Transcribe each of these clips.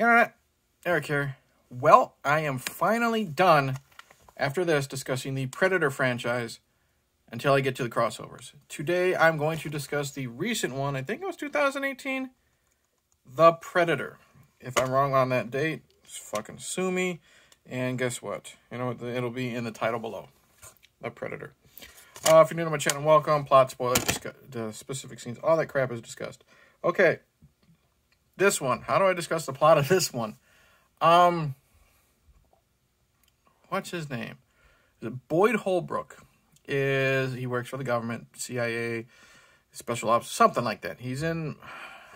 Internet, Eric here. Well, I am finally done after this discussing the Predator franchise until I get to the crossovers. Today I'm going to discuss the recent one, I think it was 2018, The Predator. If I'm wrong on that date, fucking sue me. And guess what? You know, it'll be in the title below. The Predator. Uh, if you're new to my channel, welcome. Plot spoilers, the specific scenes, all that crap is discussed. Okay, this one. How do I discuss the plot of this one? Um, what's his name? Boyd Holbrook is he works for the government, CIA, special ops, something like that. He's in,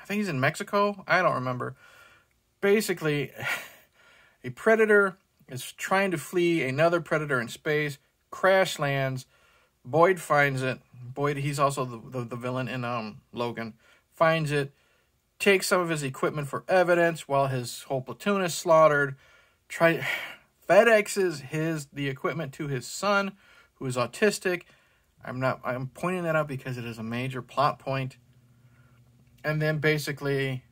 I think he's in Mexico. I don't remember. Basically, a predator is trying to flee another predator in space. Crash lands. Boyd finds it. Boyd, he's also the, the, the villain in um Logan. Finds it takes some of his equipment for evidence while his whole platoon is slaughtered. Try FedExes his the equipment to his son, who is autistic. I'm not I'm pointing that out because it is a major plot point. And then basically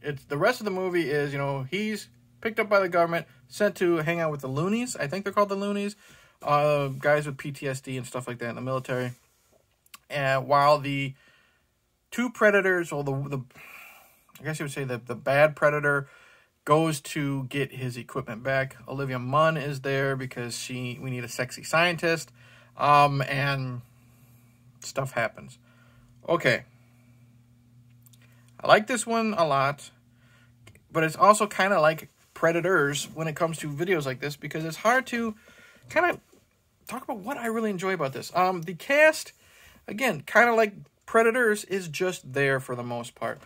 it's the rest of the movie is, you know, he's picked up by the government, sent to hang out with the loonies. I think they're called the loonies. Uh, guys with PTSD and stuff like that in the military. And while the two predators, or the the I guess you would say the the bad predator goes to get his equipment back. Olivia Munn is there because she we need a sexy scientist, um, and stuff happens. Okay, I like this one a lot, but it's also kind of like Predators when it comes to videos like this because it's hard to kind of talk about what I really enjoy about this. Um, the cast, again, kind of like Predators is just there for the most part.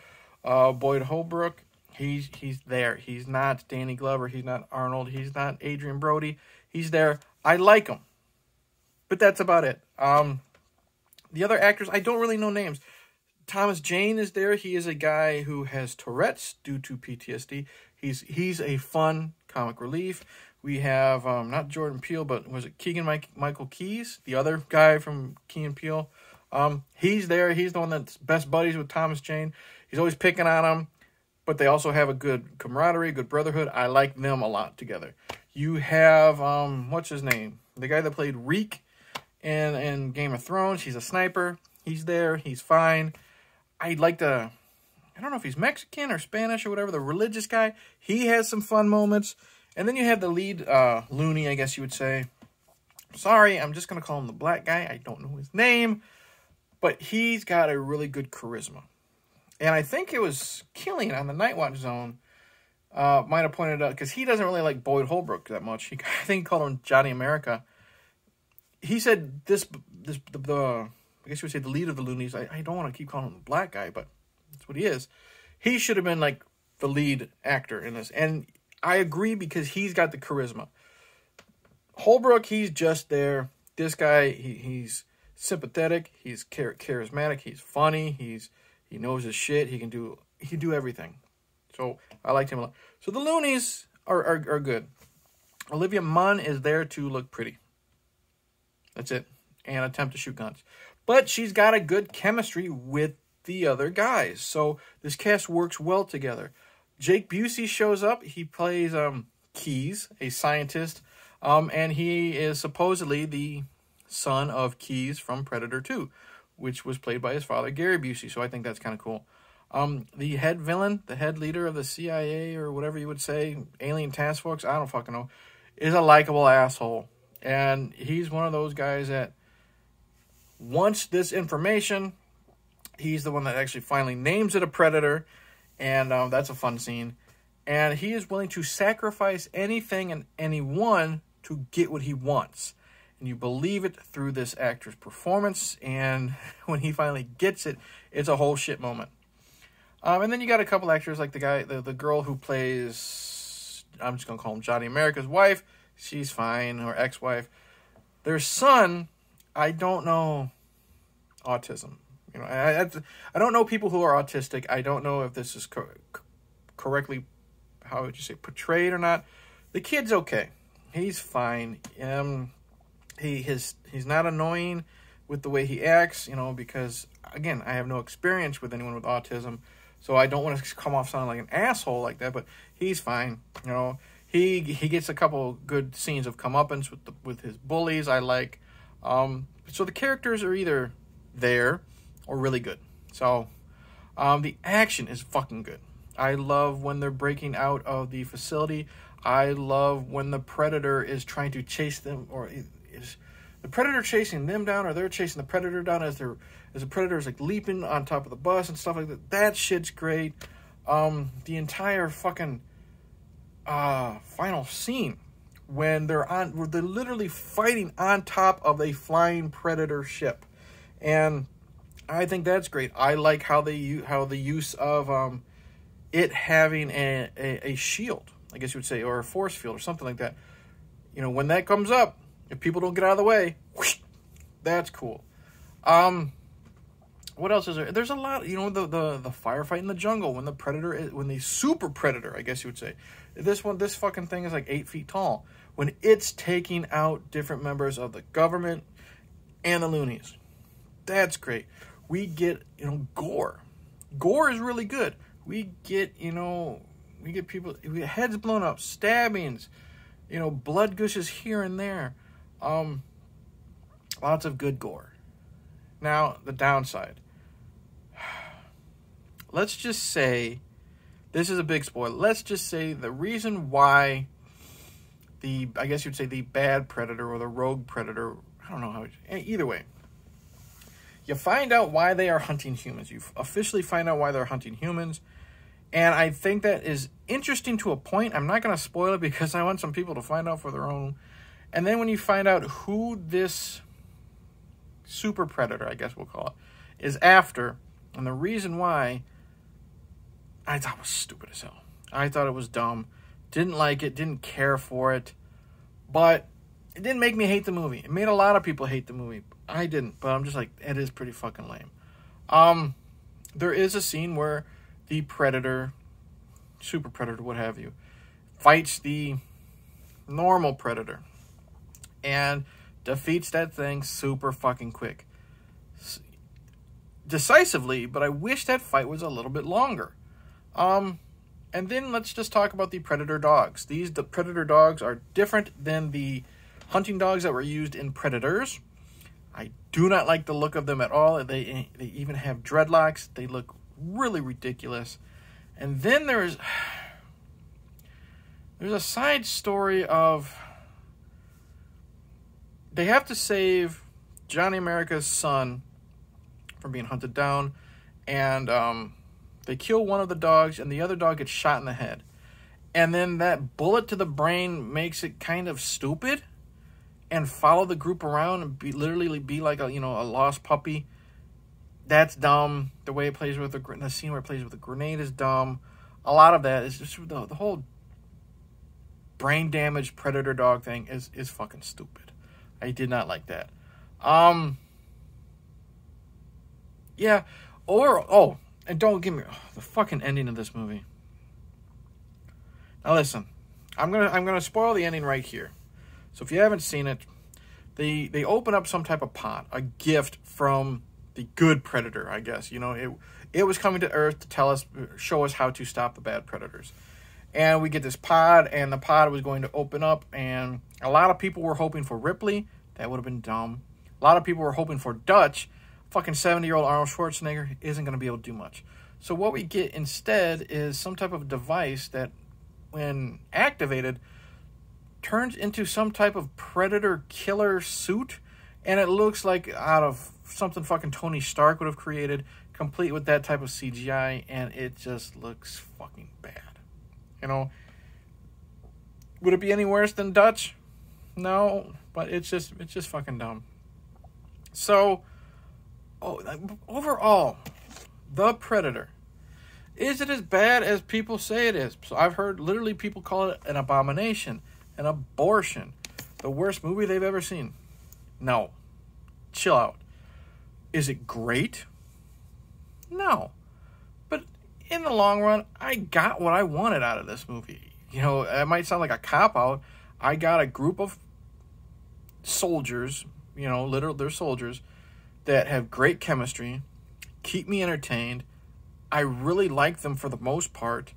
Uh, Boyd Holbrook, he's he's there. He's not Danny Glover. He's not Arnold. He's not Adrien Brody. He's there. I like him, but that's about it. Um, the other actors, I don't really know names. Thomas Jane is there. He is a guy who has Tourette's due to PTSD. He's he's a fun comic relief. We have um, not Jordan Peele, but was it Keegan Michael Keys, the other guy from Key and Peele? Um, he's there. He's the one that's best buddies with Thomas Jane. He's always picking on him, but they also have a good camaraderie, good brotherhood. I like them a lot together. You have um, what's his name? The guy that played Reek in in Game of Thrones. He's a sniper. He's there. He's fine. I'd like to. I don't know if he's Mexican or Spanish or whatever. The religious guy. He has some fun moments. And then you have the lead uh, loony, I guess you would say. Sorry, I'm just gonna call him the black guy. I don't know his name but he's got a really good charisma. And I think it was Killian on the Night Watch Zone uh, might have pointed out because he doesn't really like Boyd Holbrook that much. He, I think he called him Johnny America. He said this, this the, the I guess you would say the lead of the Loonies. I, I don't want to keep calling him the black guy, but that's what he is. He should have been like the lead actor in this, and I agree because he's got the charisma. Holbrook, he's just there. This guy, he, he's sympathetic. He's char- charismatic. He's funny. He's he knows his shit. He can do he can do everything. So I liked him a lot. So the Loonies are, are, are good. Olivia Munn is there to look pretty. That's it. And attempt to shoot guns. But she's got a good chemistry with the other guys. So this cast works well together. Jake Busey shows up. He plays um, Keyes, a scientist. Um, and he is supposedly the son of Keyes from Predator 2, which was played by his father, Gary Busey. So I think that's kind of cool. Um, the head villain, the head leader of the CIA or whatever you would say, Alien Task Force, I don't fucking know, is a likable asshole. And he's one of those guys that wants this information. He's the one that actually finally names it a predator. And um, that's a fun scene. And he is willing to sacrifice anything and anyone to get what he wants and you believe it through this actor's performance. And when he finally gets it, it's a whole shit moment. Um, and then you got a couple actors like the guy, the, the girl who plays, I'm just gonna call him Johnny America's wife. She's fine, or ex-wife. Their son, I don't know, autism. You know, I, I, I don't know people who are autistic. I don't know if this is co- correctly, how would you say, portrayed or not. The kid's okay. He's fine. Um, he his he's not annoying with the way he acts, you know, because again, I have no experience with anyone with autism. So I don't want to come off sounding like an asshole like that, but he's fine. You know, he he gets a couple good scenes of comeuppance with the, with his bullies. I like. Um, so the characters are either there or really good. So um, the action is fucking good. I love when they're breaking out of the facility. I love when the predator is trying to chase them, or is the predator chasing them down, or they're chasing the predator down as they're as the predator is like leaping on top of the bus and stuff like that. That shit's great. Um, the entire fucking uh, final scene when they're on, where they're literally fighting on top of a flying predator ship, and I think that's great. I like how they how the use of um, it having a, a, a shield, I guess you would say, or a force field or something like that. You know, when that comes up, if people don't get out of the way, whoosh, that's cool. Um, what else is there? There's a lot. You know, the the the firefight in the jungle when the predator, is, when the super predator, I guess you would say, this one, this fucking thing is like eight feet tall. When it's taking out different members of the government and the loonies, that's great. We get you know gore. Gore is really good. We get you know we get people we get heads blown up, stabbings, you know, blood gushes here and there. Um, lots of good gore. Now the downside let's just say this is a big spoiler. Let's just say the reason why the I guess you'd say the bad predator or the rogue predator, I don't know how eh, either way. You find out why they are hunting humans. You officially find out why they're hunting humans. And I think that is interesting to a point. I'm not going to spoil it because I want some people to find out for their own. And then when you find out who this super predator, I guess we'll call it, is after, and the reason why, I thought was stupid as hell. I thought it was dumb. Didn't like it, didn't care for it. But it didn't make me hate the movie. It made a lot of people hate the movie. I didn't, but I'm just like, it is pretty fucking lame. Um, there is a scene where the predator, super predator, what have you, fights the normal predator and defeats that thing super fucking quick. Decisively, but I wish that fight was a little bit longer. Um, and then let's just talk about the predator dogs. These the predator dogs are different than the hunting dogs that were used in Predators. I do not like the look of them at all. They they even have dreadlocks. They look really ridiculous. And then there's there's a side story of they have to save Johnny America's son from being hunted down, and um, they kill one of the dogs, and the other dog gets shot in the head. And then that bullet to the brain makes it kind of stupid and follow the group around and be literally be like a you know a lost puppy. That's dumb. The way it plays with the the scene where it plays with the grenade is dumb. A lot of that is just the, the whole brain damaged predator dog thing is is fucking stupid. I did not like that. Um. Yeah. Or oh, and don't give me oh, the fucking ending of this movie. Now listen, I'm gonna I'm gonna spoil the ending right here. So if you haven't seen it, they they open up some type of pot, a gift from the good predator, I guess. You know, it it was coming to Earth to tell us, show us how to stop the bad predators. And we get this pod, and the pod was going to open up, and a lot of people were hoping for Ripley. That would have been dumb. A lot of people were hoping for Dutch fucking 70 year old Arnold Schwarzenegger isn't going to be able to do much. So, what we get instead is some type of device that, when activated, turns into some type of predator killer suit. And it looks like out of something fucking Tony Stark would have created, complete with that type of CGI. And it just looks fucking bad. You know, would it be any worse than Dutch? No, but it's just it's just fucking dumb. So, oh, overall, The Predator. Is it as bad as people say it is? So I've heard literally people call it an abomination, an abortion, the worst movie they've ever seen. No. Chill out. Is it great? No. In the long run, I got what I wanted out of this movie. You know, it might sound like a cop out. I got a group of soldiers, you know, literal they're soldiers that have great chemistry, keep me entertained. I really like them for the most part.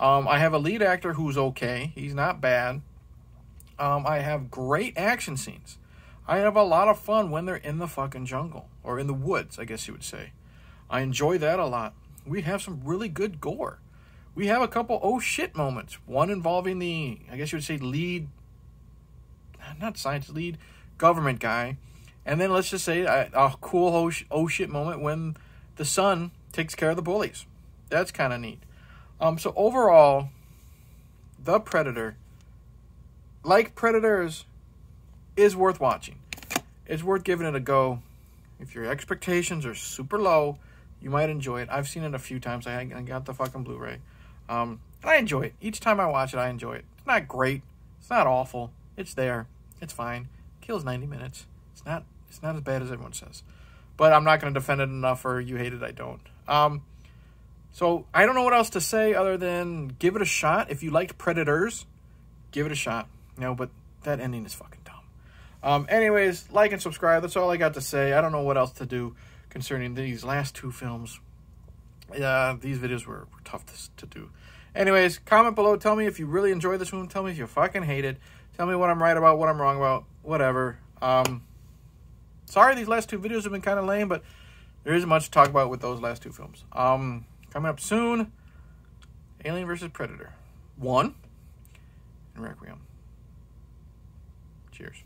Um, I have a lead actor who's okay. He's not bad. Um, I have great action scenes. I have a lot of fun when they're in the fucking jungle or in the woods, I guess you would say. I enjoy that a lot. We have some really good gore. We have a couple oh shit moments. One involving the, I guess you would say, lead, not science lead, government guy. And then let's just say a, a cool oh, oh shit moment when the son takes care of the bullies. That's kind of neat. Um, so overall, The Predator, like Predators, is worth watching. It's worth giving it a go. If your expectations are super low, you might enjoy it. I've seen it a few times. I got the fucking Blu-ray. Um, and I enjoy it. Each time I watch it, I enjoy it. It's not great. It's not awful. It's there. It's fine. Kills 90 minutes. It's not it's not as bad as everyone says. But I'm not going to defend it enough or you hate it, I don't. Um, so I don't know what else to say other than give it a shot. If you liked Predators, give it a shot. You know, but that ending is fucking dumb. Um, anyways, like and subscribe. That's all I got to say. I don't know what else to do concerning these last two films. Yeah, these videos were, were tough to, to do. Anyways, comment below. Tell me if you really enjoyed this one. Tell me if you fucking hate it. Tell me what I'm right about, what I'm wrong about, whatever. Um, sorry these last two videos have been kind of lame, but there isn't much to talk about with those last two films. Um, coming up soon, Alien versus Predator 1 and Requiem. Cheers.